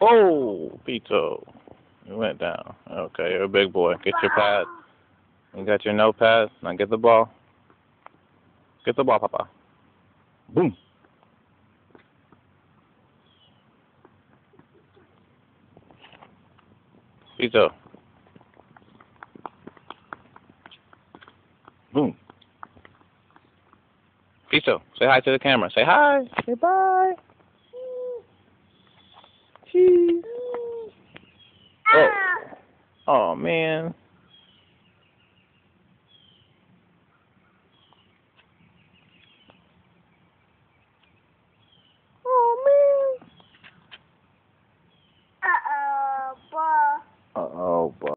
Oh, Pito. You went down. Okay, you're a big boy. Get your pad. You got your notepad. Now get the ball. Get the ball, Papa. Boom. Pito. Boom. Pito, say hi to the camera. Say hi. Say bye. Whoa. Oh man. Oh man. Uh oh, boy. Uh oh, boy.